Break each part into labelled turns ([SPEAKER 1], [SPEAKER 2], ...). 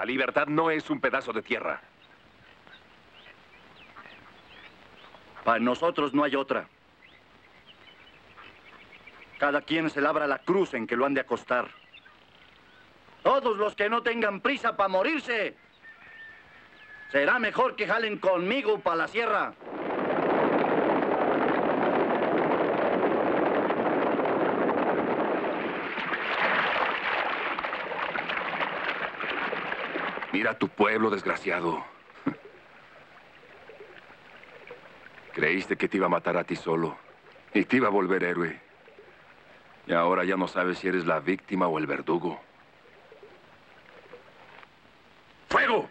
[SPEAKER 1] La libertad no es un pedazo de tierra.
[SPEAKER 2] Para nosotros no hay otra. Cada quien se labra la cruz en que lo han de acostar. Todos los que no tengan prisa para morirse, será mejor que jalen conmigo para la sierra.
[SPEAKER 1] Mira tu pueblo, desgraciado. Creíste que te iba a matar a ti solo y te iba a volver héroe. Y ahora ya no sabes si eres la víctima o el verdugo. ¡Fuego!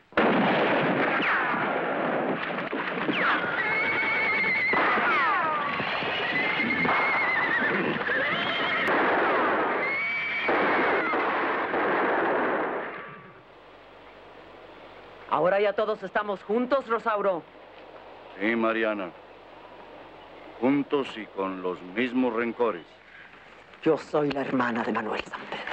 [SPEAKER 3] Ahora ya todos estamos juntos, Rosauro.
[SPEAKER 2] Sí, Mariana. Juntos y con los mismos rencores.
[SPEAKER 3] Yo soy la hermana de Manuel San Pedro.